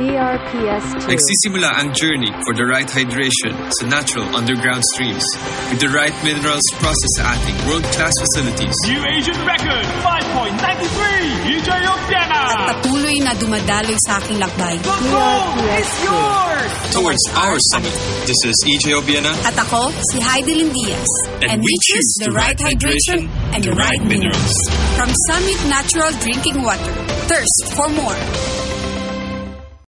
DRPS2. Nagsisimula ang journey for the right hydration sa natural underground streams with the right minerals processed sa ating world-class facilities. New Asian record, 5.93! EJ At Patuloy na dumadaloy sa aking lakbay. The goal is yours! Towards our summit, this is EJ Obiena. At ako, si Hidilyn Diaz. And we choose the right hydration and the right minerals. From Summit Natural Drinking Water. Thirst for more.